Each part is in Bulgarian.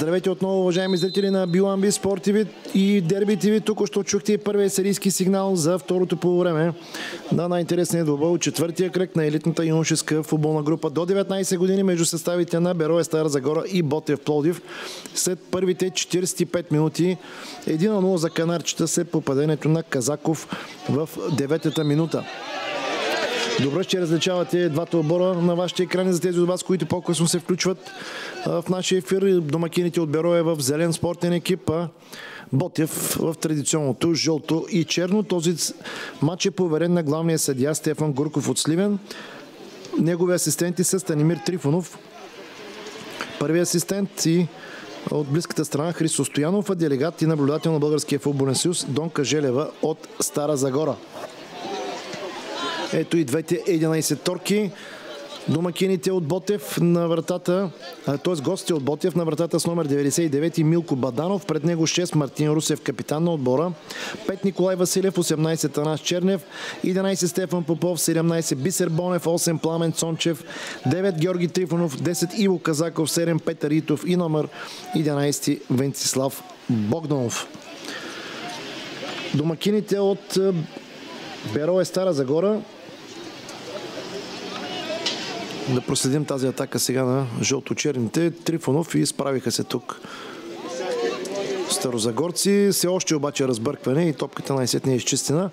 Здравейте отново, уважаеми зрители на Биламби Спорт ТВ и Дерби ТВ. Тук що чухте първия серийски сигнал за второто полувреме на най-интересния двобой от четвъртия кръг на елитната юношеска футболна група до 19 години между съставите на Берое Стара Загора и Ботев Плодив. След първите 45 минути 1-0 за канарчета след попадението на Казаков в 9-та минута. Добре, ще различавате двата отбора на вашите екрани за тези от вас, които по-късно се включват в нашия ефир. Домакините от Беро е в зелен спортен екип, а Ботев в традиционното жълто и черно. Този матч е поверен на главния съдия Стефан Гурков от Сливен. Негови асистенти са Станимир Трифонов, първи асистент и от близката страна Христо Стоянов, а делегат и наблюдател на Българския футболен съюз Донка Желева от Стара Загора. Ето и двете 11 торки. Домакините от Ботев на вратата, т.е. гостите от Ботев на вратата с номер 99 Милко Баданов, пред него 6 Мартин Русев, капитан на отбора, 5 Николай Василев, 18 Танас Чернев, 11 Стефан Попов, 17 Бисер Бонев, 8 Пламен Цончев, 9 Георги Трифонов, 10 Иво Казаков, 7 Петър Итов и номер 11 Венцислав Богданов. Домакините от Беро е Стара Загора да проследим тази атака сега на жълто-черните. Трифонов и изправиха се тук старозагорци. Все още обаче разбъркване и топката най-сетне е изчистена.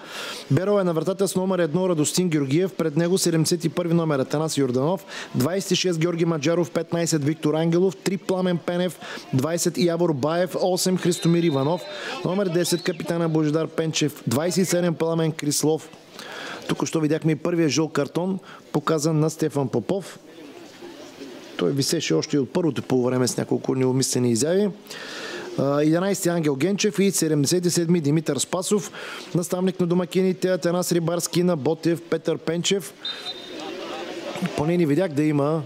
Беро е на вратата с номер 1 Радостин Георгиев. Пред него 71 номер Атанас Йорданов, 26 Георги Маджаров, 15 Виктор Ангелов, 3 Пламен Пенев, 20 Явор Баев, 8 Христомир Иванов, номер 10 капитана Божидар Пенчев, 27 Пламен Крислов, тук що видяхме и първия жъл картон, показан на Стефан Попов. Той висеше още от първото полувреме с няколко неумислени изяви. 11 Ангел Генчев и 77 Димитър Спасов. Наставник на домакините Атанас Рибарски на Ботев Петър Пенчев. Поне не видях да има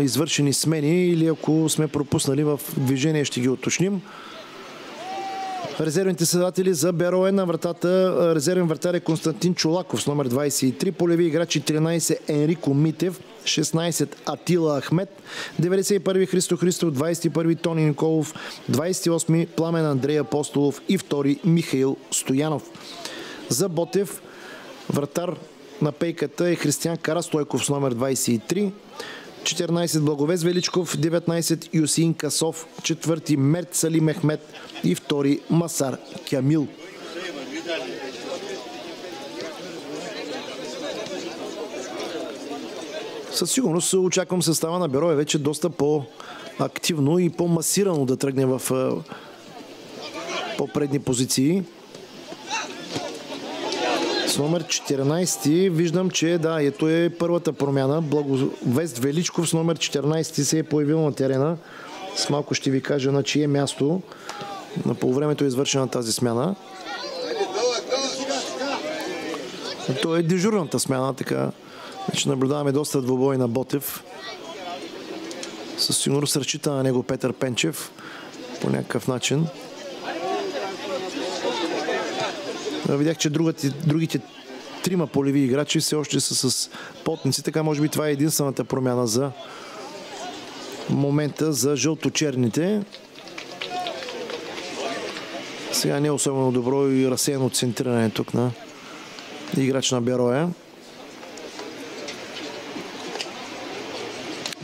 извършени смени или ако сме пропуснали в движение ще ги уточним. Резервните съдатели за Берое на вратата. Резервен вратар е Константин Чолаков с номер 23. Полеви играчи 13 Енрико Митев, 16 Атила Ахмет, 91 Христо Христов, 21 Тони Николов, 28 Пламен Андрей Апостолов и 2 Михаил Стоянов. За Ботев вратар на пейката е Християн Карастойков с номер 23. 14 Благовез Величков, 19 Юсин Касов, 4 Мерт Сали Мехмет и 2 Масар Кямил. Със сигурност очаквам състава на Беро е вече доста по-активно и по-масирано да тръгне в по-предни позиции. С номер 14 виждам, че да, ето е първата промяна. Благовест Величков с номер 14 се е появил на терена. С малко ще ви кажа на чие място. На полувремето е извършена тази смяна. То е дежурната смяна, така. Вече наблюдаваме доста двобой на Ботев. Със сигурност разчита на него Петър Пенчев по някакъв начин. Видях, че другите, другите трима полеви играчи все още са с потници, така може би това е единствената промяна за момента за жълто-черните. Сега не е особено добро и разсеяно центриране тук на играч на Бероя.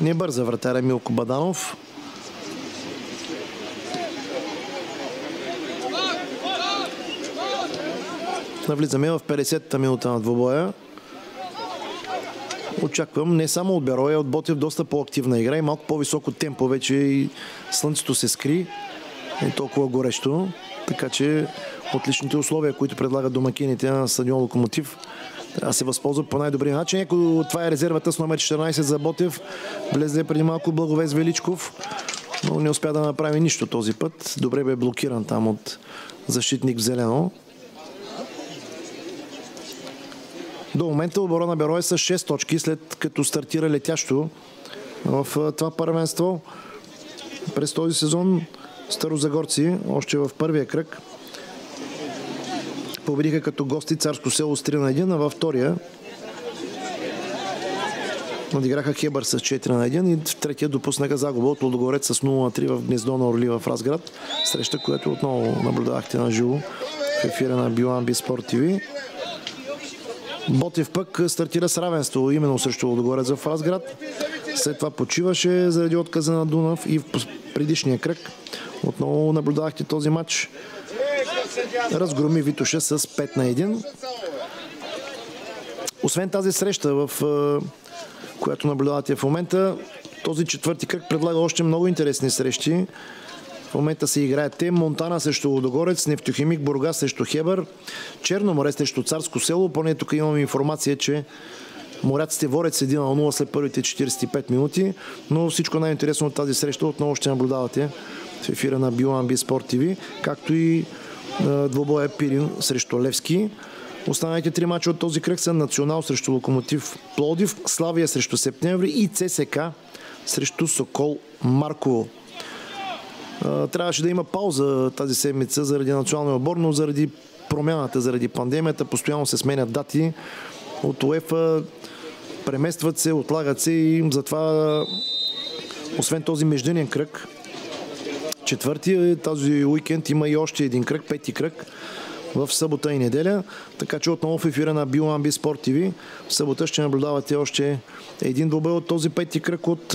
Не бърза вратаря Милко Баданов. Навлизаме в 50-та минута на двобоя. Очаквам не само от Бероя, от Ботев доста по-активна игра и малко по-високо темпо вече и слънцето се скри. Не толкова горещо. Така че отличните условия, които предлагат домакините на стадион Локомотив, трябва да се възползват по най-добрия начин. Ако това е резервата с номер 14 за Ботев, влезе преди малко Благовез Величков, но не успя да направи нищо този път. Добре бе блокиран там от защитник в зелено. До момента отбора на Берой са 6 точки, след като стартира летящо в това първенство. През този сезон Старозагорци, още в първия кръг, победиха като гости Царско село с 3 на 1, а във втория надиграха Хебър с 4 на 1 и в третия допуснаха загуба от Лудогорец с 0 на 3 в гнездо на Орли в Разград. Среща, която отново наблюдавахте на живо в ефира на Биламби Спорт ТВ. Ботев пък стартира с равенство именно срещу Лудогорец в Разград. След това почиваше заради отказа на Дунав и в предишния кръг отново наблюдавахте този матч. Разгроми Витоша с 5 на 1. Освен тази среща, в която наблюдавате в момента, този четвърти кръг предлага още много интересни срещи. В момента се играят те. Монтана срещу Лодогорец, Нефтохимик, Бургас срещу Хебър, Черноморе срещу Царско село. Поне тук имам информация, че моряците ворят с 1 на 0 след първите 45 минути, но всичко най-интересно от тази среща отново ще наблюдавате в ефира на BioMB Sport TV, както и двобоя Пирин срещу Левски. Останалите три мача от този кръг са Национал срещу Локомотив Плодив, Славия срещу Септември и ЦСК срещу Сокол Марково. Трябваше да има пауза тази седмица заради националния отбор, но заради промяната, заради пандемията, постоянно се сменят дати от УЕФА, преместват се, отлагат се и затова освен този междинен кръг, четвъртия, тази уикенд има и още един кръг, пети кръг в събота и неделя. Така че отново в ефира на BioMB Sport TV в събота ще наблюдавате още един добър от този пети кръг от,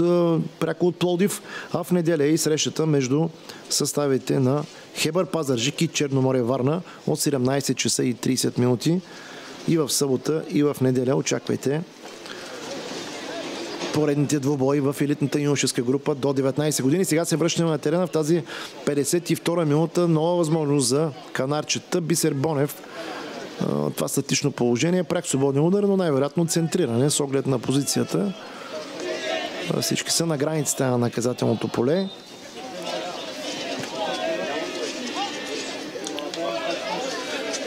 пряко от Плодив, а в неделя е и срещата между съставите на Хебър Пазаржик и Черноморе Варна от 17 часа и 30 минути. И в събота, и в неделя очаквайте поредните двубои в елитната юношеска група до 19 години. Сега се връщаме на терена в тази 52 минута. Нова възможност за канарчета Бисер Бонев. Това статично положение. Прак свободен удар, но най-вероятно центриране с оглед на позицията. Всички са на границите на наказателното поле.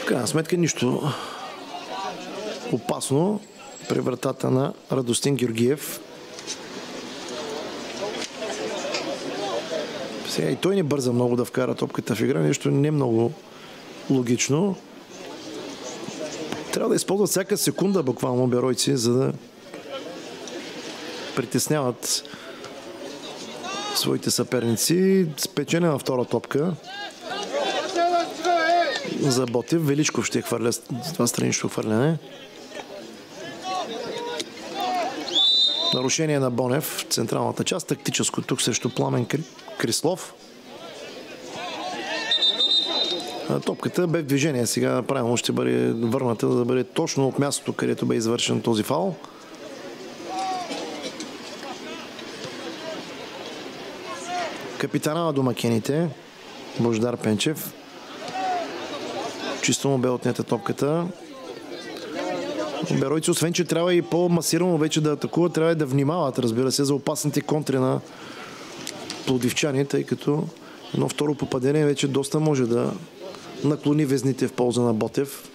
В крайна сметка нищо опасно при вратата на Радостин Георгиев. Сега и той не бърза много да вкара топката в игра, нещо не много логично. Трябва да използват всяка секунда буквално беройци, за да притесняват своите съперници. Спечене на втора топка за Ботев. Величков ще хвърля това странично хвърляне. Нарушение на Бонев в централната част. Тактическо тук срещу Пламен Крислов. Топката бе в движение. Сега правилно ще бъде върната да бъде точно от мястото, където бе извършен този фал. Капитана на домакените Бождар Пенчев. Чисто му бе отнята топката. Беройци, освен че трябва и по-масирано вече да атакуват, трябва и да внимават, разбира се, за опасните контри на плодивчани, тъй като едно второ попадение вече доста може да наклони везните в полза на Ботев.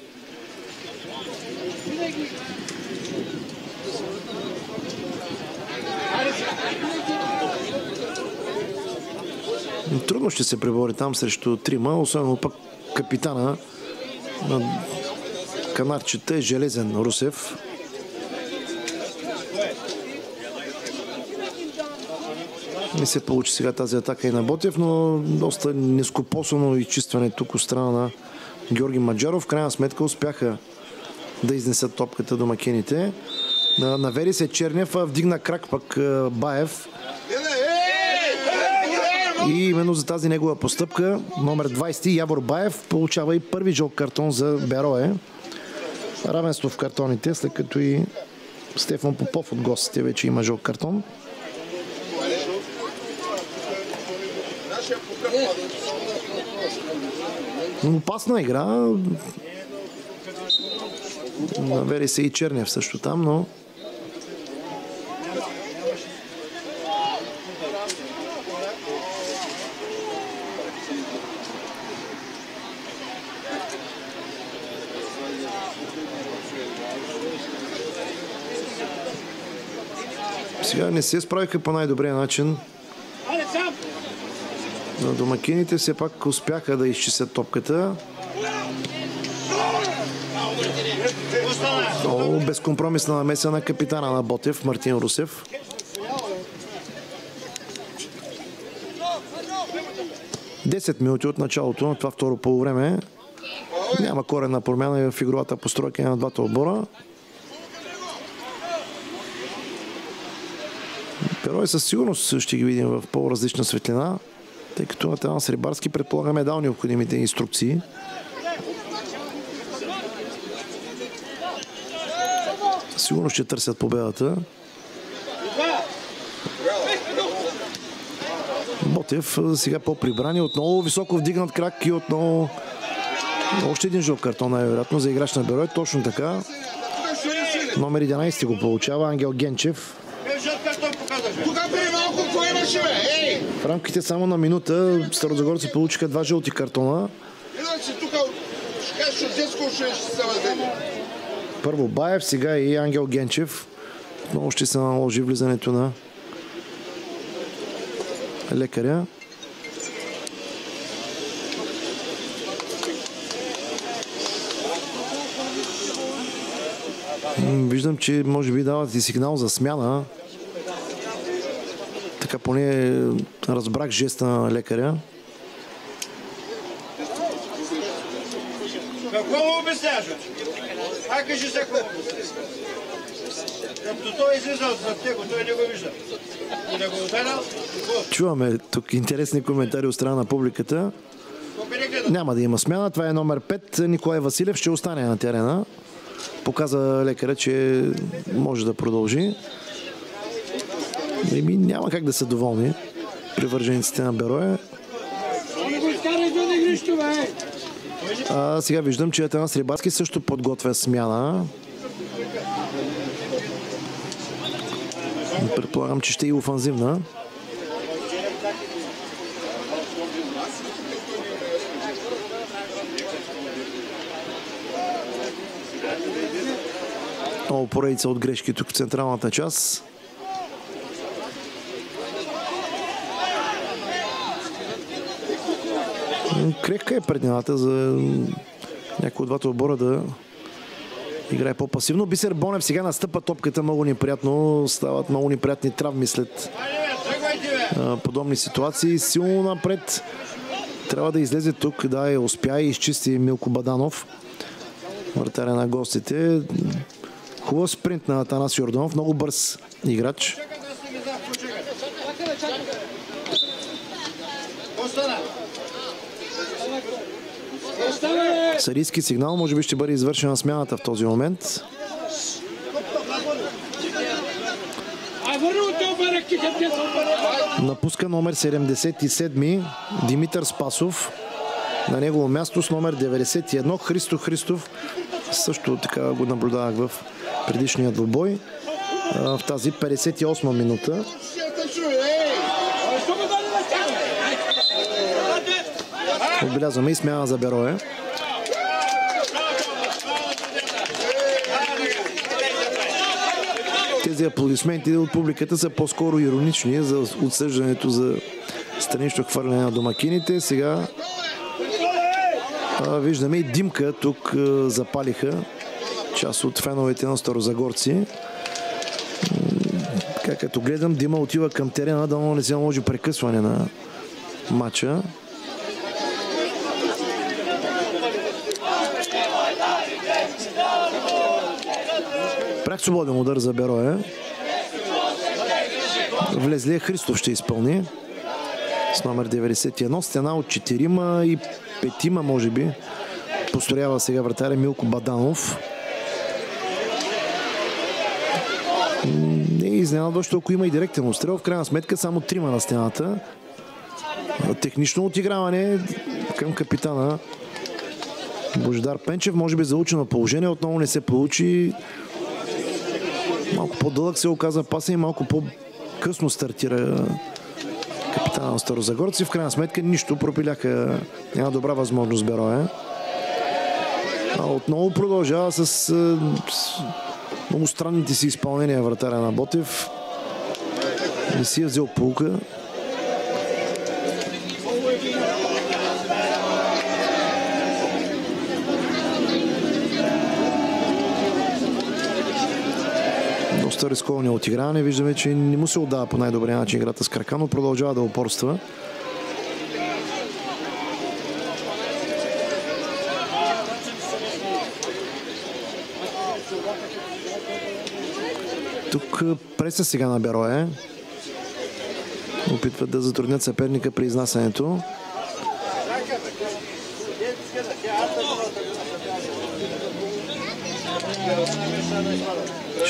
Трудно ще се пребори там срещу трима, особено пък капитана на канарчета е Железен Русев. Не се получи сега тази атака и на Ботев, но доста нескопосано изчистване тук от страна на Георги Маджаров. В крайна сметка успяха да изнесат топката до макените. Навери се Чернев, вдигна крак пък Баев. И именно за тази негова постъпка, номер 20, Явор Баев получава и първи жълт картон за Берое. Равенство в картоните, след като и Стефан Попов от гостите вече има жълт картон. Опасна игра. Навери се и Чернев също там, но Сега не се справиха по най-добрия начин. Но домакините все пак успяха да изчистят топката. О, безкомпромисна намеса на капитана на Ботев, Мартин Русев. Десет минути от началото на това второ полувреме. Няма корена промяна в игровата постройка на двата отбора. Перо е със сигурност ще ги видим в по-различна светлина, тъй като Атанас Рибарски предполагаме дал необходимите инструкции. Сигурно ще търсят победата. Ботев сега по-прибрани. Отново високо вдигнат крак и отново още един жълт картон, най-вероятно, за играч на Берой. Точно така. Номер 11 го получава Ангел Генчев. В рамките само на минута Старозагорци получиха два жълти картона. Първо Баев, сега и Ангел Генчев. Много ще се наложи влизането на лекаря. Виждам, че може би дават и сигнал за смяна. Поне разбрах жеста на лекаря. Какво му обясняваш? А кажи се какво Като той излиза от него, той не го вижда. И да го ударил, Чуваме тук интересни коментари от страна на публиката. Няма да има смяна. Това е номер 5. Николай Василев ще остане на терена. Показа лекаря, че може да продължи. Еми, няма как да са доволни привържениците на Бероя. А, сега виждам, че Атанас Рибарски също подготвя смяна. Предполагам, че ще е и офанзивна. Много поредица от грешки тук в централната част. Крехка е преднината за някой от двата отбора да играе по-пасивно. Бисер Бонев сега настъпа топката много неприятно. Стават много неприятни травми след подобни ситуации. Силно напред трябва да излезе тук. Да, е успя и изчисти Милко Баданов. Вратаря на гостите. Хубав спринт на Атанас Йорданов. Много бърз играч. Сарийски сигнал. Може би ще бъде извършена смяната в този момент. Напуска номер 77 Димитър Спасов. На негово място с номер 91 Христо Христов. Също така го наблюдавах в предишния двубой. В тази 58 минута. Отбелязваме и смяна за Берое. Тези аплодисменти от публиката са по-скоро иронични за отсъждането за странично хвърляне на домакините. Сега а, виждаме и димка тук а, запалиха част от феновете на Старозагорци. Така като гледам, дима отива към терена, да не се наложи прекъсване на матча. Свободен удар за Бероя. Влезлия Христов ще изпълни с номер 91. Стена от 4 и 5 може би. Построява сега вратаря Милко Баданов. Не е изненадващо, ако има и директен отстрел. В крайна сметка само трима на стената. Технично отиграване към капитана Божидар Пенчев. Може би заучено положение. Отново не се получи. Малко по-дълъг се оказа паса и малко по-късно стартира капитана на Старозагорци. В крайна сметка нищо. Пропиляха една добра възможност Бероя. А отново продължава с, с много странните си изпълнения вратаря на Ботев. Не си е взел полука. Доста рисковано отиграване. Виждаме, че не му се отдава по най-добрия начин играта с крака, но продължава да упорства. Тук преса сега на Берое. Опитват да затруднят съперника при изнасянето.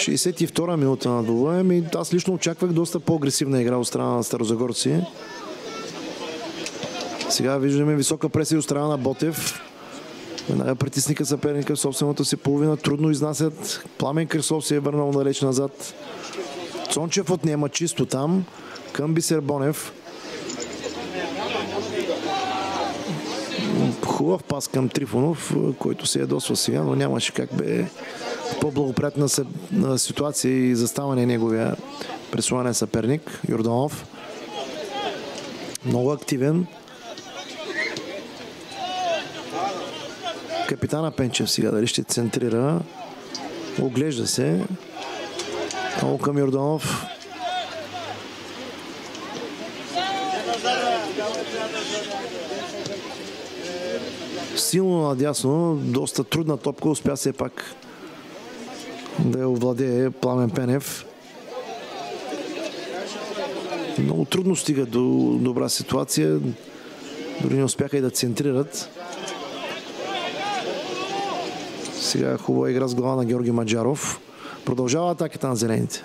62-а минута на двобоя. Ами, аз лично очаквах доста по-агресивна игра от страна на старозагорци. Сега виждаме висока пресия от страна на Ботев. Веднага притисника съперника в собствената си половина. Трудно изнасят. Пламен Кресов се е върнал далеч назад. Цончев отнема чисто там към Бисер Бонев. Хубав пас към Трифонов, който се ядосва сега, но нямаше как бе по-благоприятна ситуация и заставане неговия преслонен съперник Йорданов. Много активен. Капитана Пенчев сега дали ще центрира. Оглежда се. Много към Йорданов. Силно надясно, доста трудна топка, успя се пак да я овладее Пламен Пенев. Много трудно стига до добра ситуация. Дори не успяха и да центрират. Сега хубава игра с глава на Георги Маджаров. Продължава атаката на зелените.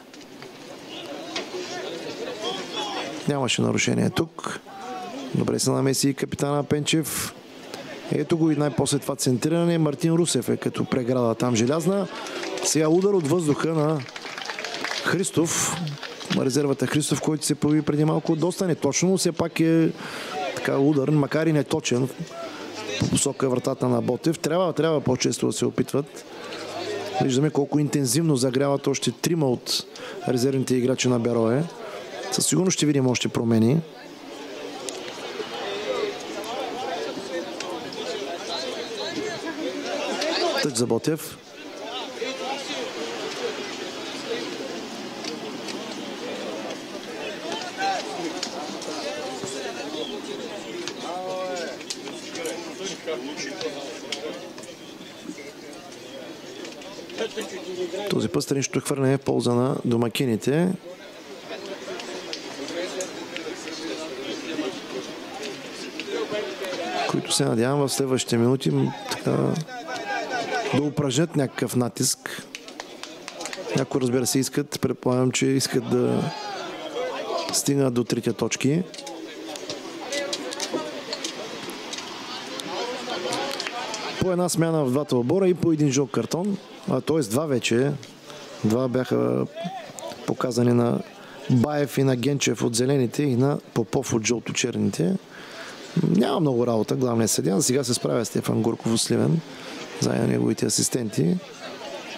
Нямаше нарушение тук. Добре се намеси и капитана Пенчев. Ето го и най-после това центриране. Мартин Русев е като преграда там желязна. Сега удар от въздуха на Христов. Резервата Христов, който се появи преди малко доста неточно, но все пак е така удар, макар и неточен по посока вратата на Ботев. Трябва, трябва по-често да се опитват. Виждаме колко интензивно загряват още трима от резервните играчи на Берое. Със сигурност ще видим още промени. Тъч за Ботев. Път страничното хвърляне в полза на домакините. които се надявам в следващите минути така, да упражнят някакъв натиск. Някои, разбира се, искат, предполагам, че искат да стигнат до трите точки. По една смяна в двата обора и по един жълт картон т.е. два вече. Два бяха показани на Баев и на Генчев от зелените и на Попов от жълто-черните. Няма много работа главният съдия. Сега се справя Стефан Горков от Сливен, заедно неговите асистенти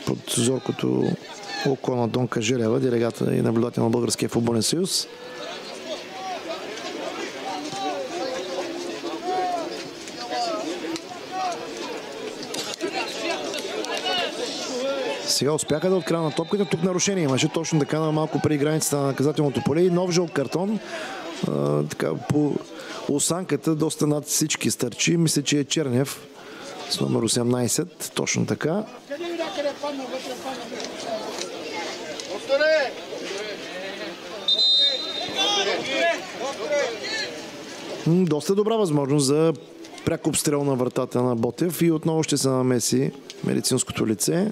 под зоркото око на Донка Желева, делегата и наблюдател на Българския футболен съюз. Сега успяха да открия на топката. Тук нарушение имаше точно така на малко при границата на наказателното поле и нов жълт картон. А, така, по осанката доста над всички стърчи. Мисля, че е Чернев с номер 18. Точно така. Доста добра възможност за пряк обстрел на вратата на Ботев и отново ще се намеси медицинското лице.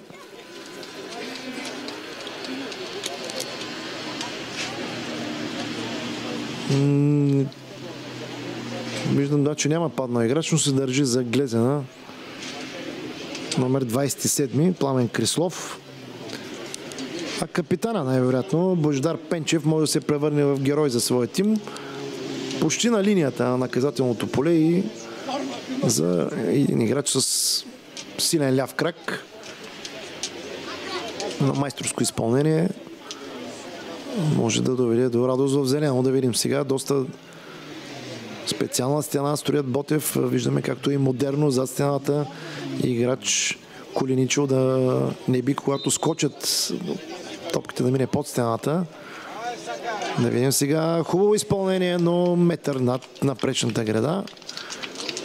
Виждам, да, че няма падна играч, но се държи за Глезена. Номер 27, Пламен Крислов. А капитана, най-вероятно, Бождар Пенчев, може да се превърне в герой за своя тим. Почти на линията на наказателното поле и за един играч с силен ляв крак. На майсторско изпълнение може да доведе до радост в зелено. Да видим сега. Доста специална стена строят Ботев. Виждаме както и модерно зад стената играч Колиничо да не би, когато скочат топката да мине под стената. Да видим сега хубаво изпълнение, но метър над напречната града.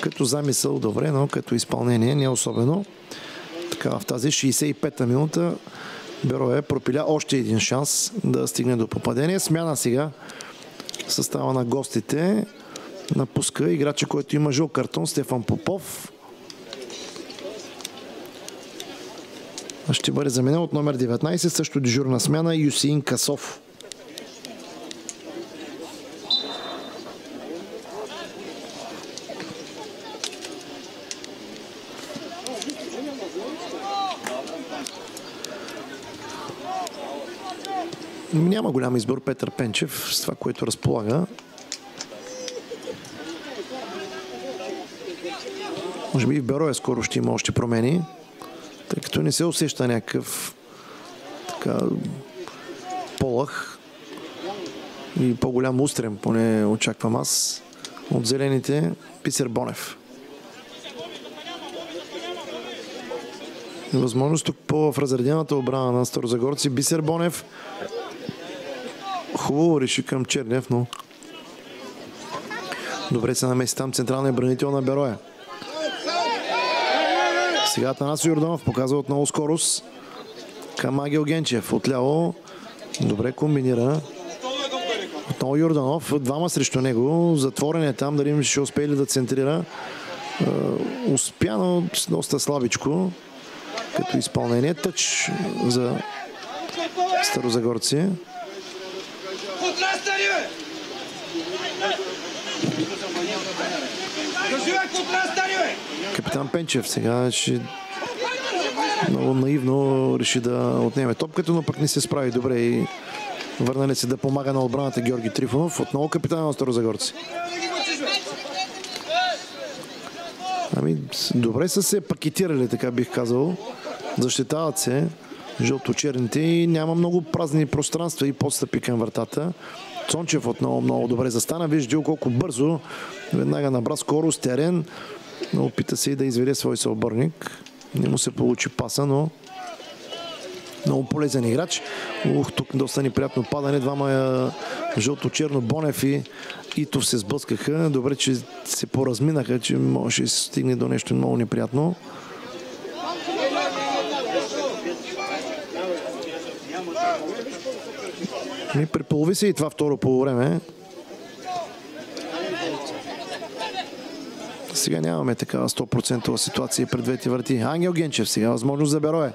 Като замисъл добре, но като изпълнение не особено. Така, в тази 65-та минута Берое пропиля още един шанс да стигне до попадение. Смяна сега състава на гостите. Напуска играча, който има жъл картон, Стефан Попов. Ще бъде заменен от номер 19, също дежурна смяна Юсин Касов. Няма голям избор Петър Пенчев с това, което разполага. Може би и в Бероя скоро ще има още промени, тъй като не се усеща някакъв така полах и по-голям устрем, поне очаквам аз, от зелените Писер Бонев. Възможност тук по в разредената обрана на Старозагорци Бисер Бонев Хубаво реши към Чернев, но добре се намеси там централния бранител на Бероя. Сега Танасо Йорданов показва отново скорост към Агил Генчев. Отляво добре комбинира. Отново Йорданов, двама срещу него. Затворен е там, дали ще успее ли да центрира. Успя, но доста слабичко като изпълнение. Тъч за старозагорци. Капитан Пенчев сега ще много наивно реши да отнеме топката, но пък не се справи добре и върнали се да помага на отбраната Георги Трифонов. Отново капитан на Старозагорци. Ами, добре са се пакетирали, така бих казал. Защитават се жълто-черните и няма много празни пространства и подстъпи към вратата. Цончев отново много добре застана. Виждал колко бързо веднага набра скорост, терен. Но опита се и да изведе свой съобърник. Не му се получи паса, но много полезен играч. Ух, тук доста неприятно падане. Двама е, жълто-черно Бонев и Итов се сблъскаха. Добре, че се поразминаха, че може да се стигне до нещо много неприятно. Ми преполови се и това второ по време. Сега нямаме такава 100% ситуация пред двете врати. Ангел Генчев сега възможност за Берое.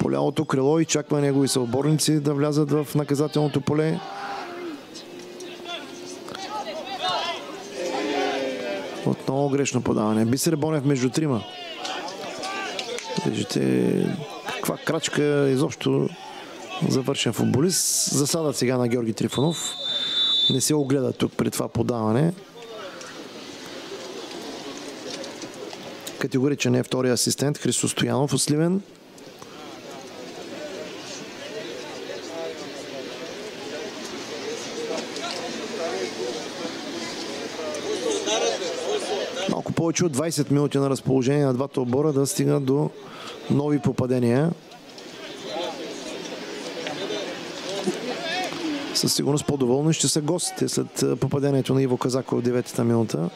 По лявото крило и чаква негови съоборници да влязат в наказателното поле. Отново грешно подаване. Бисер Бонев между трима. Виждате каква крачка изобщо завършен футболист. Засада сега на Георги Трифонов. Не се огледа тук при това подаване. Категоричен е втория асистент Христо Стоянов от Сливен. Малко повече от 20 минути на разположение на двата отбора да стигнат до нови попадения. със сигурност по-доволни ще са гостите след попадението на Иво Казако в 9-та минута.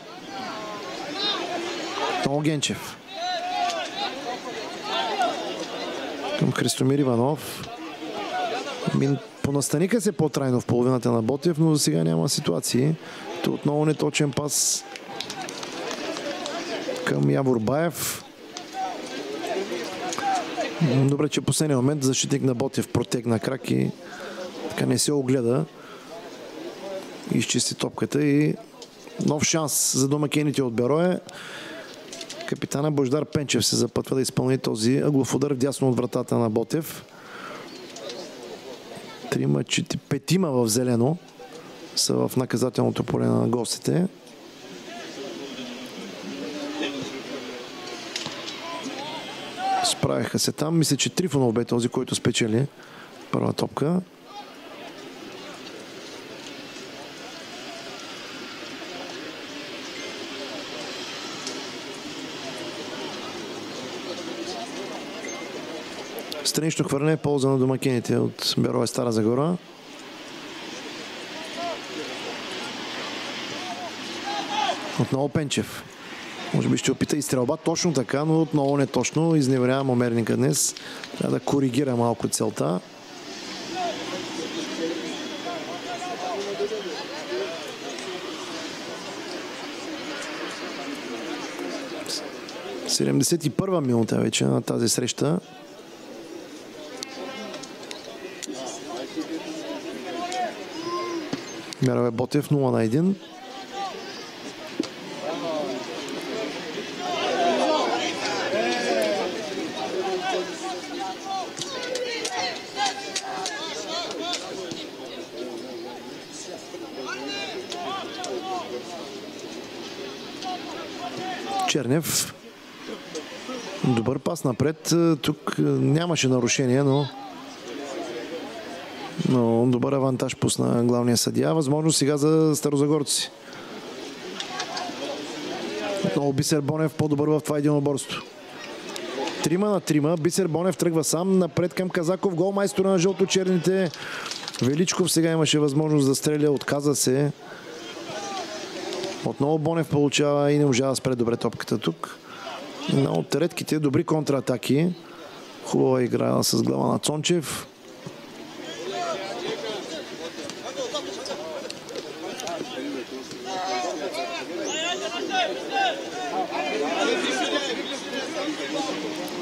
Томо Генчев. Към Христомир Иванов. Понастаника се по-трайно в половината на Ботев, но за сега няма ситуации. То отново неточен пас към Явор Баев. Добре, че последния момент защитник на Ботев протегна крак и така не се огледа. Изчисти топката и нов шанс за домакените от Берое. Капитана Бождар Пенчев се запътва да изпълни този ъглов удар вдясно от вратата на Ботев. Трима, чети, петима в зелено са в наказателното поле на гостите. Справяха се там. Мисля, че Трифонов бе този, който спечели първа топка. Странично хвърляне, полза на домакините от Берове Стара Загора. Отново Пенчев. Може би ще опита и стрелба точно така, но отново не точно. Изневерява Момерника днес. Трябва да коригира малко целта. Седемдесет и първа минута вече на тази среща. Мирове Ботев 0 на 1. Чернев. Добър пас напред. Тук нямаше нарушение, но но добър авантаж пусна главния съдия. Възможно сега за старозагорци. Отново Бисер Бонев по-добър в това единоборство. Трима на трима. Бисер Бонев тръгва сам напред към Казаков. Гол майстора на жълто-черните. Величков сега имаше възможност да стреля. Отказа се. Отново Бонев получава и не можа да спре добре топката тук. Една от редките добри контратаки. Хубава игра с глава на Цончев.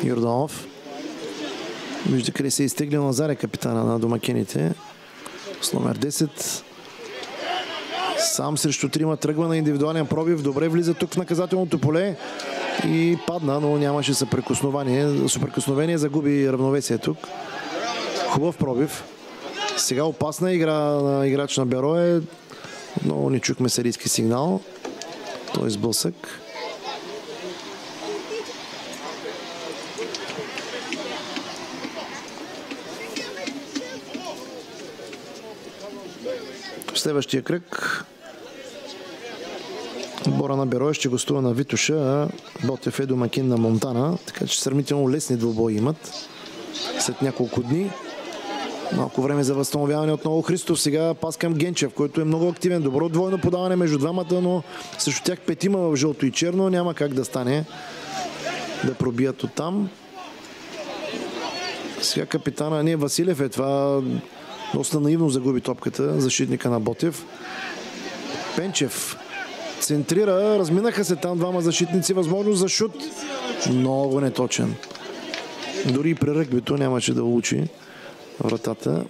Йорданов. Вижда къде се е изтеглил Назаре, капитана на домакените. С номер 10. Сам срещу трима тръгва на индивидуален пробив. Добре влиза тук в наказателното поле. И падна, но нямаше съприкосновение. Съприкосновение загуби равновесие тук. Хубав пробив. Сега опасна игра на играч на Берое. Но не чухме серийски сигнал. Той е сблъсък. В следващия кръг Отбора на Берой ще гостува на Витуша, а Ботев е домакин на Монтана, така че сравнително лесни двубои имат след няколко дни. Малко време за възстановяване отново Христов. Сега пас към Генчев, който е много активен. Добро двойно подаване между двамата, но също тях петима в жълто и черно. Няма как да стане да пробият от там. Сега капитана, не Василев е това. Доста наивно загуби топката, защитника на Ботев. Пенчев центрира, разминаха се там двама защитници, възможност за шут. Много неточен. Дори и при ръгбито нямаше да улучи вратата.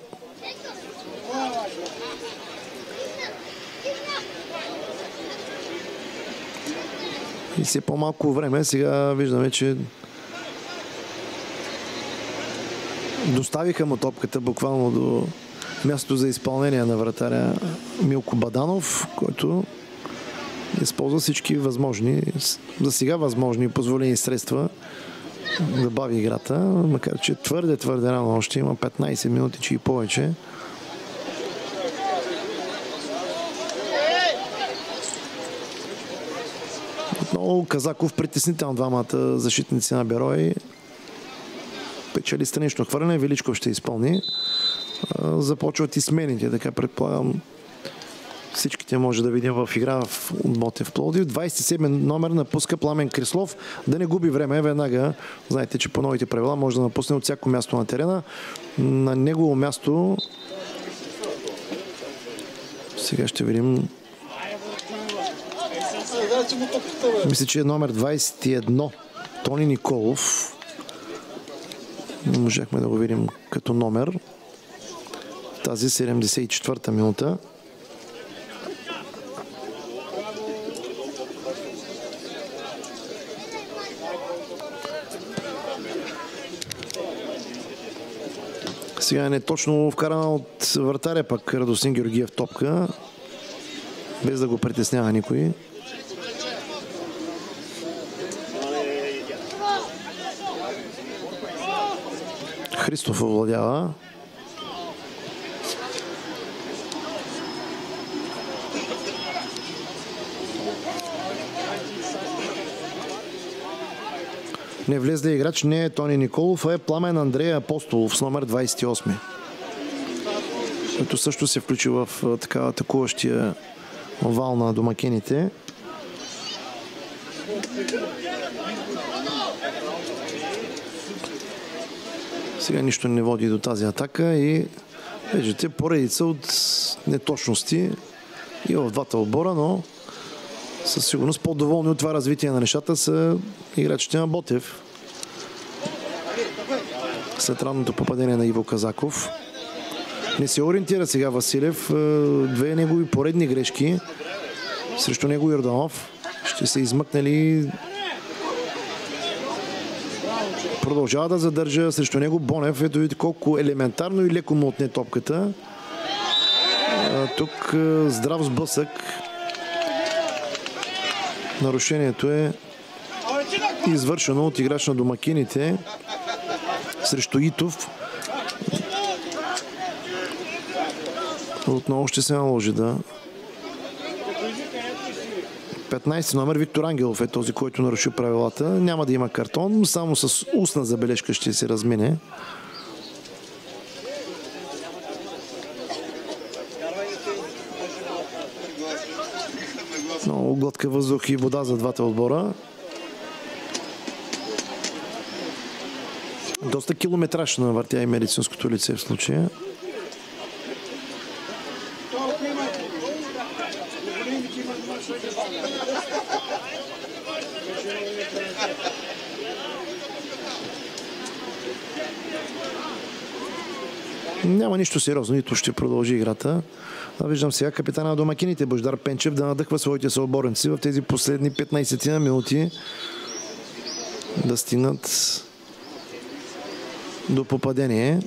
И все по-малко време. Сега виждаме, че доставиха му топката буквално до място за изпълнение на вратаря Милко Баданов, който използва всички възможни, за сега възможни позволени средства да бави играта, макар че твърде, твърде рано още има 15 минути, че и повече. Отново Казаков притеснително двамата защитници на Берой. Печели странично хвърляне, Величков ще изпълни. Започват и смените, така предполагам Всичките може да видим в игра в Ботев Плодив. 27 номер напуска Пламен Крислов. Да не губи време веднага. Знаете, че по новите правила може да напусне от всяко място на терена. На негово място сега ще видим мисля, че е номер 21 Тони Николов. Не можахме да го видим като номер. Тази 74-та минута. Сега не точно вкарана от вратаря пък Радостин Георгиев топка. Без да го притеснява никой. Христов овладява. Невлезлият играч не е Тони Николов, а е Пламен Андрея Апостолов с номер 28. Който също се включи в така атакуващия овал на домакините. Сега нищо не води до тази атака и виждате поредица от неточности и в двата отбора, но със сигурност по-доволни от това развитие на нещата са играчите на Ботев. След ранното попадение на Иво Казаков. Не се ориентира сега Василев. Е, две негови поредни грешки срещу него Йорданов. Ще се измъкне ли продължава да задържа срещу него Бонев. Ето видите колко елементарно и леко му отне топката. А, тук здрав сблъсък. Нарушението е извършено от играч на домакините срещу Итов. Отново ще се наложи да 15 номер Виктор Ангелов е този, който наруши правилата. Няма да има картон, само с устна забележка ще се размине. Много глътка въздух и вода за двата отбора. Доста километраж на въртя и медицинското лице в случая. Няма нищо сериозно, нито ще продължи играта. А виждам сега капитана на домакините Бождар Пенчев да надъхва своите съоборници в тези последни 15 минути да стигнат до попадение.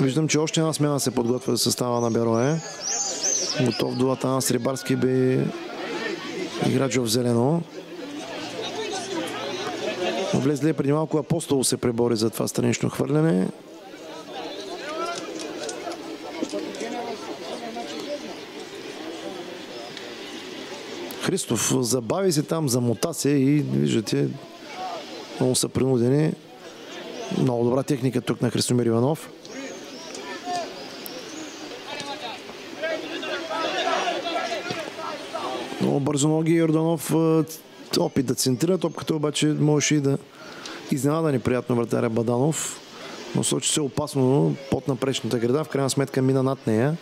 Виждам, че още една смена се подготвя за състава на Берое. Готов до Атанас Рибарски бе играч в зелено. Влезли преди малко Апостол се пребори за това странично хвърляне. Христов забави се там, замота се и виждате, много са принудени. Много добра техника тук на Христомир Иванов. Много бързо ноги Йорданов опит да центрира топката, обаче можеше и да изненада неприятно вратаря Баданов. Но сочи се опасно под напречната града. В крайна сметка мина над нея.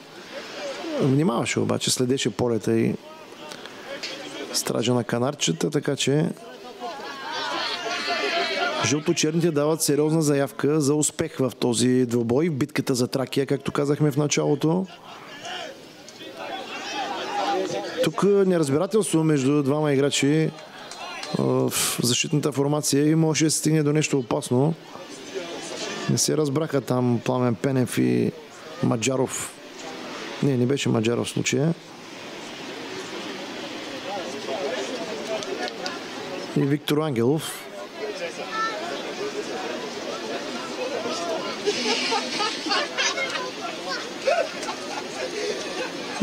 Внимаваше обаче, следеше полета и стража на канарчета, така че Жълто-черните дават сериозна заявка за успех в този двобой, в битката за Тракия, както казахме в началото. Тук неразбирателство между двама играчи в защитната формация и може да се стигне до нещо опасно. Не се разбраха там Пламен Пенев и Маджаров. Не, не беше Маджаров в случая. И Виктор Ангелов.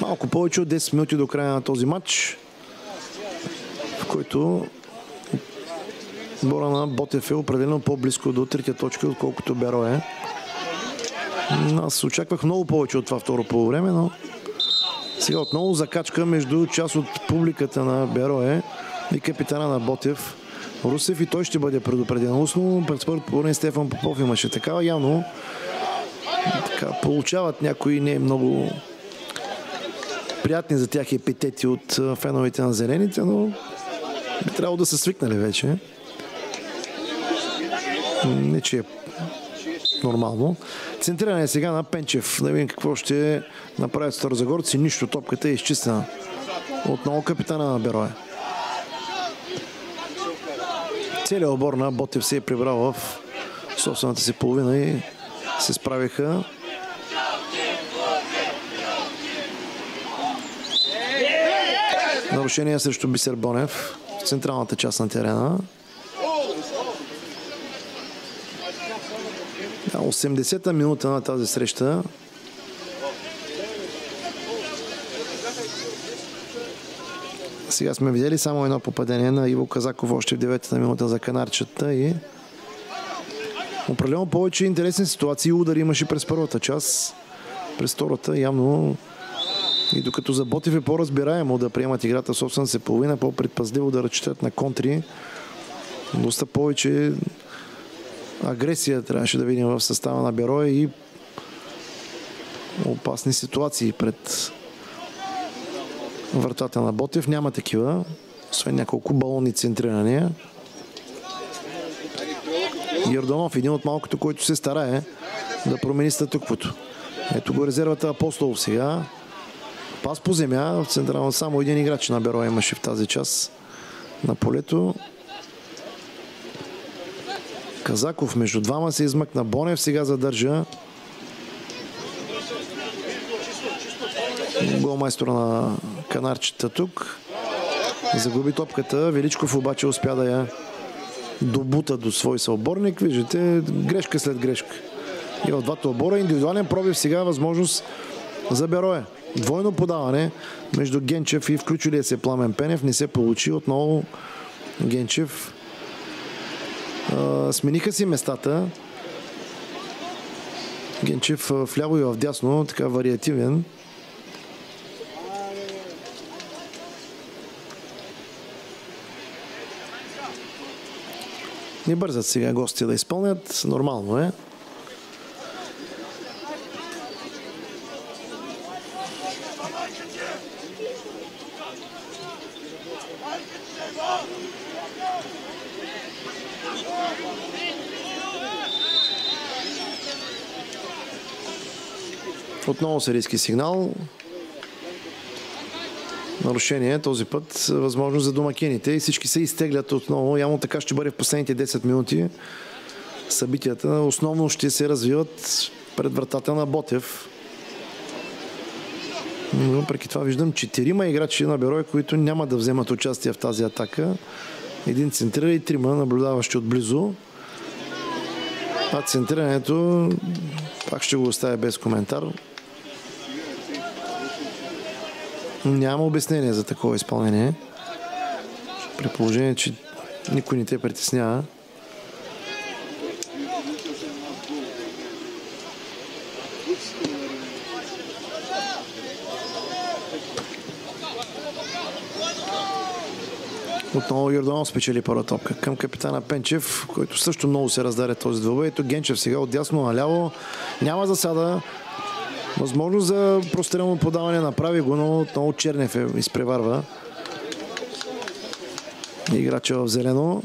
Малко повече от 10 минути до края на този матч, в който Бора на Ботев е определено по-близко до третия точка, отколкото Беро е. Аз очаквах много повече от това второ по време, но сега отново закачка между част от публиката на Берое и капитана на Ботев. Русев и той ще бъде предупреден устно. Пред първото по Стефан Попов имаше такава. Явно така, получават някои не много приятни за тях епитети от феновете на зелените, но би трябвало да са свикнали вече. Не, че е нормално. Центриране е сега на Пенчев. Да видим какво ще направят Старозагорци. Нищо, топката е изчистена. Отново капитана на Берое. Целият обор на Ботев се е прибрал в собствената си половина и се справиха. Нарушение срещу Бисер Бонев в централната част на терена. 80-та минута на тази среща Сега сме видели само едно попадение на Иво Казаков още в 9-та минута за канарчета и определено повече интересни ситуации удари имаше през първата част. През втората явно и докато за Ботев е по-разбираемо да приемат играта в се половина, по-предпазливо да разчитат на контри, доста повече агресия трябваше да видим в състава на Бероя и опасни ситуации пред вратата на Ботев. Няма такива, освен няколко балонни центрирания. Йорданов, един от малкото, който се старае да промени статуквото. Ето го резервата Апостолов сега. Пас по земя, в централно само един играч на Беро имаше в тази част на полето. Казаков между двама се измъкна. Бонев сега задържа. Голмайстора на канарчета тук. Загуби топката. Величков обаче успя да я добута до свой съоборник. Виждате, грешка след грешка. И в двата обора индивидуален пробив сега възможност за Бероя. Двойно подаване между Генчев и включилия се Пламен Пенев. Не се получи. Отново Генчев. А, смениха си местата. Генчев вляво и в дясно, така вариативен. Не бързат сега гости да изпълнят. Нормално е. Отново серийски сигнал. Нарушение този път. Възможност за домакините и всички се изтеглят отново. Явно така ще бъде в последните 10 минути. Събитията основно ще се развиват пред вратата на Ботев. Но въпреки това виждам четирима играчи на Берой, които няма да вземат участие в тази атака. Един центрира и трима наблюдаващи отблизо. А центрирането пак ще го оставя без коментар. Няма обяснение за такова изпълнение. При положение, че никой не те притеснява. Отново Йорданов спечели първа топка към капитана Пенчев, който също много се раздаде този двобой. Ето Генчев сега от дясно наляво. Няма засада. Възможност за прострелно подаване направи го, но отново Чернев е изпреварва. Играча в зелено.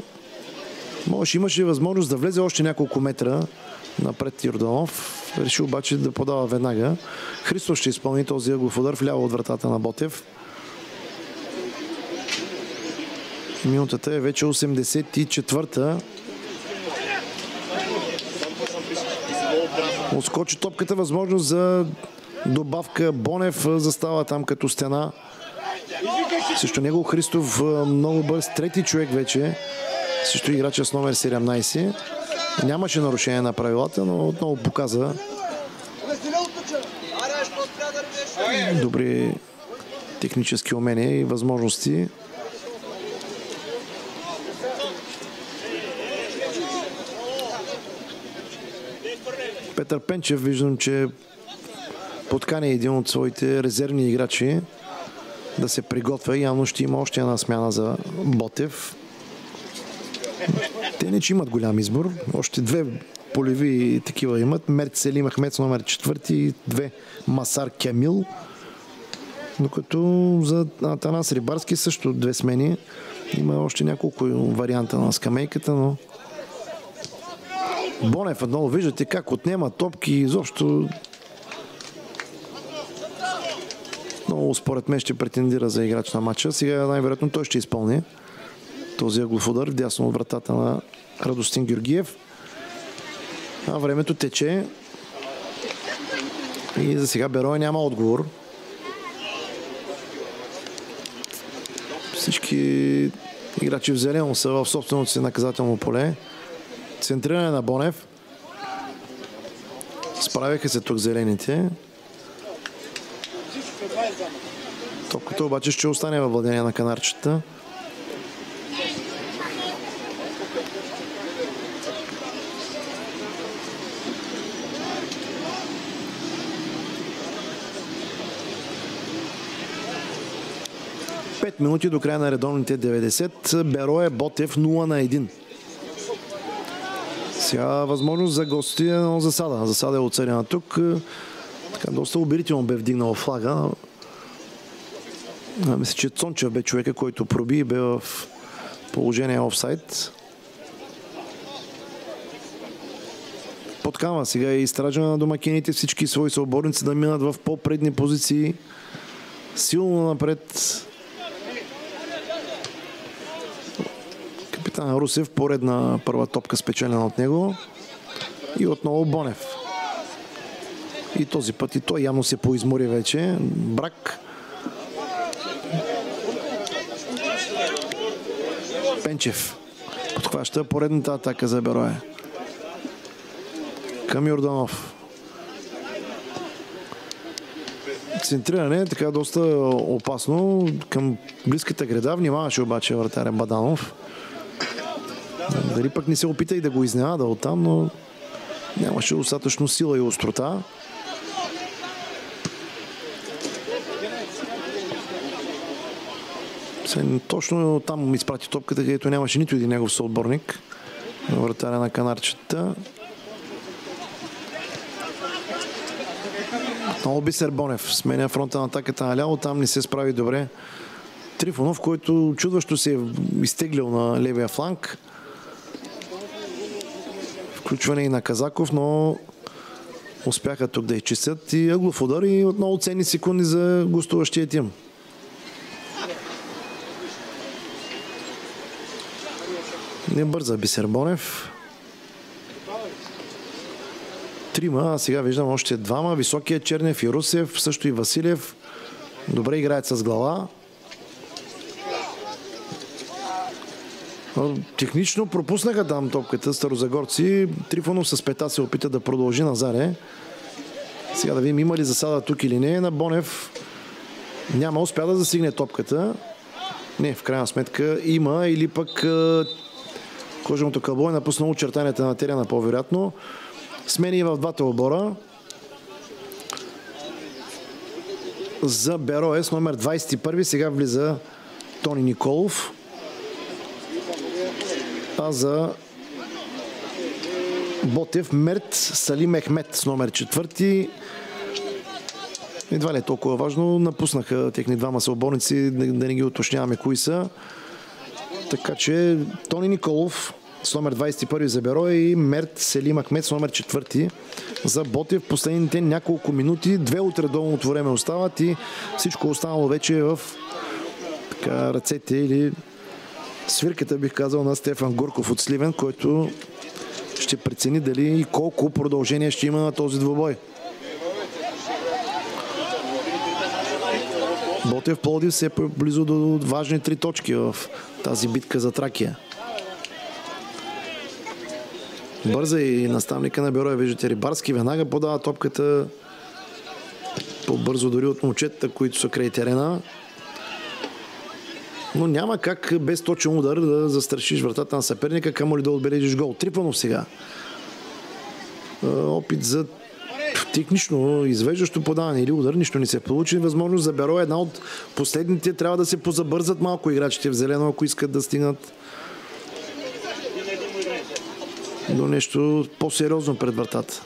Може, имаше възможност да влезе още няколко метра напред Йорданов. Реши обаче да подава веднага. Христо ще изпълни този ъглов удар вляво от вратата на Ботев. Минутата е вече 84-та. Отскочи топката, възможност за добавка. Бонев застава там като стена. Също него Христов много бърз. Трети човек вече. Също играча с номер 17. Нямаше нарушение на правилата, но отново показа добри технически умения и възможности. Петър Пенчев виждам, че подкани един от своите резервни играчи да се приготвя. Явно ще има още една смяна за Ботев. Те не, че имат голям избор. Още две полеви такива имат. Мерт Сели Махмед номер четвърти и две Масар Кемил. Докато за Атанас Рибарски също две смени. Има още няколко варианта на скамейката, но Бонев отново виждате как отнема топки и изобщо много според мен ще претендира за играч на матча. Сега най-вероятно той ще изпълни този аглов удар дясно от вратата на Радостин Георгиев. А времето тече и за сега Берой няма отговор. Всички играчи в зелено са в собственото си наказателно поле. Центриране на Бонев. Справяха се тук зелените. Топката обаче ще остане във владение на канарчета. Пет минути до края на редовните 90. Берое Ботев 0 на 1. Сега възможност за гости на засада. Засада е оценена тук. Така, доста убедително бе вдигнал флага. А, мисля, че Цончев бе човека, който проби и бе в положение офсайд. Подкава сега е изтражена на домакините всички свои съоборници да минат в по-предни позиции. Силно напред. Капитан Русев, поредна първа топка спечелена от него. И отново Бонев. И този път и той явно се поизмори вече. Брак. Пенчев. Подхваща поредната атака за Берое. Към Йорданов. Центриране, така доста опасно към близката града. Внимаваше обаче вратаря Баданов. Дали пък не се опита и да го изненада оттам, но нямаше достатъчно сила и острота. Точно там изпрати топката, където нямаше нито един негов съотборник вратаря на канарчета. Отново Бисер Бонев сменя фронта на атаката на ляво, там не се справи добре. Трифонов, който чудващо се е изтеглил на левия фланг. Включване и на Казаков, но успяха тук да изчистят и ъглов удар и отново ценни секунди за гостуващия тим. Не бърза Бисер Бонев. Трима, а сега виждам още двама. Високия Чернев и Русев, също и Василев. Добре играят с глава. Технично пропуснаха там топката старозагорци. Трифонов с пета се опита да продължи назаре. Сега да видим има ли засада тук или не. На Бонев няма успя да засигне топката. Не, в крайна сметка има или пък коженото кълбо е напуснало очертанията на терена по-вероятно. Смени в двата обора. За Бероес номер 21 сега влиза Тони Николов. А за Ботев Мерт Салим Ехмет с номер 4. Едва ли е толкова важно. Напуснаха техни двама съоборници, да не ги уточняваме кои са. Така че Тони Николов с номер 21 за Беро и Мерт Селим Ахмет с номер 4 за Ботев. Последните няколко минути, две от редовното време остават и всичко останало вече е в така, ръцете или свирката, бих казал, на Стефан Горков от Сливен, който ще прецени дали и колко продължение ще има на този двубой. Ботев Плодив се е близо до важни три точки в тази битка за Тракия. Бърза и наставника на бюро, виждате, Рибарски веднага подава топката по-бързо дори от момчетата, които са край терена. Но няма как без точен удар да застрашиш вратата на съперника, камо ли да отбележиш гол. Трипанов сега. Опит за технично извеждащо подаване или удар, нищо не се получи. Възможност за Беро една от последните. Трябва да се позабързат малко играчите в зелено, ако искат да стигнат до нещо по-сериозно пред вратата.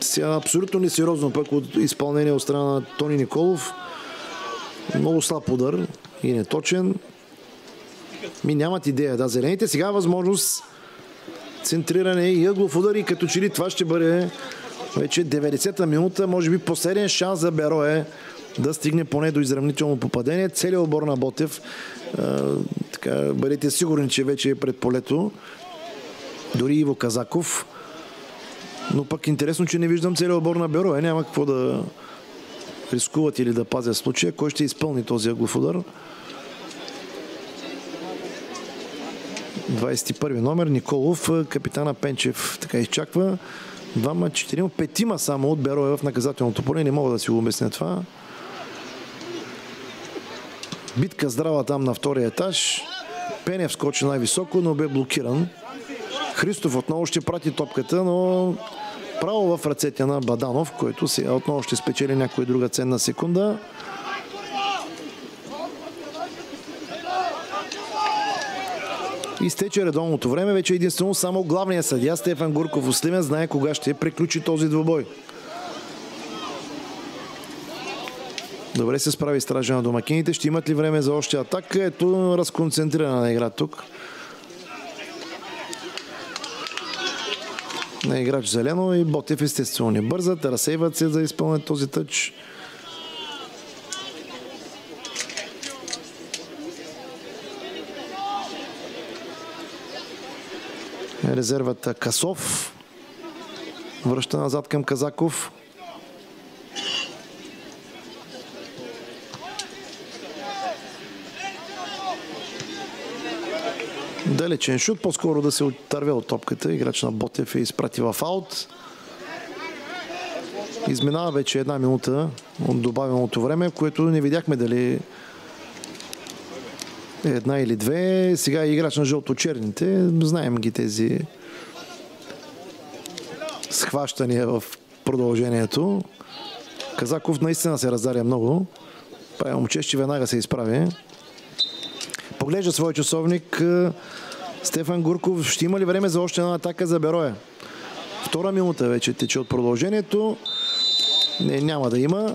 Сега абсолютно несериозно пък от изпълнение от страна на Тони Николов. Много слаб удар и неточен. Ми нямат идея. Да, зелените сега възможност центриране и ъглов удар и като че ли това ще бъде вече 90-та минута, може би последен шанс за Берое да стигне поне до изравнително попадение. Целият обор на Ботев, така, бъдете сигурни, че вече е пред полето. Дори Иво Казаков. Но пък интересно, че не виждам целият обор на Берое. Няма какво да рискуват или да пазят случая. Кой ще изпълни този ъглов удар? 21 номер Николов, капитана Пенчев така изчаква. Двама, четирима, петима само от Берое в наказателното поле. Не мога да си го обясня това. Битка здрава там на втория етаж. Пенев скочи най-високо, но бе блокиран. Христов отново ще прати топката, но право в ръцете на Баданов, който сега отново ще спечели някоя друга ценна секунда. Изтече редовното време. Вече единствено само главният съдия Стефан Гурков Ослимен знае кога ще приключи този двобой. Добре се справи стража на домакините. Ще имат ли време за още атака? Ето разконцентрирана игра тук. На играч зелено и Ботев естествено не бързат. Разсейват се да изпълнят този тъч. Резервата Касов. Връща назад към Казаков. Далечен шут, по-скоро да се отърве от топката. Играч на Ботев е изпрати в аут. Изминава вече една минута от добавеното време, което не видяхме дали е една или две. Сега е играч на жълто-черните. Знаем ги тези схващания в продължението. Казаков наистина се раздаря много. Момче, че веднага се изправи. Поглежда своя часовник. Стефан Гурков ще има ли време за още една атака за Бероя? Втора минута вече тече от продължението. Не, няма да има.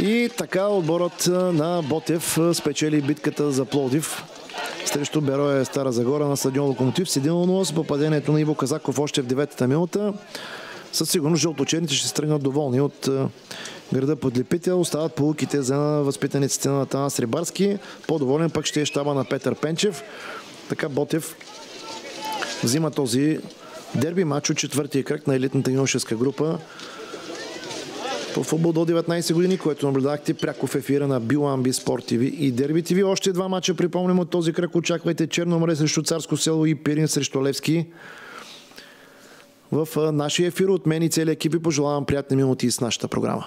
И така отборът на Ботев спечели битката за Плодив срещу Бероя Стара Загора на стадион Локомотив с 1-0 с попадението на Иво Казаков още в 9-та минута. Със сигурност жълточените ще стръгнат доволни от града Подлепител. Остават полуките за възпитаниците на Танас Рибарски. По-доволен пък ще е щаба на Петър Пенчев. Така Ботев взима този дерби матч от четвъртия кръг на елитната юношеска група по футбол до 19 години, което наблюдахте пряко в ефира на Биламби Спорт ТВ и Дерби ТВ. Още два мача припомням от този кръг. Очаквайте Черноморе срещу Царско село и Пирин срещу Левски. В нашия ефир от мен и целият екип пожелавам приятни минути с нашата програма.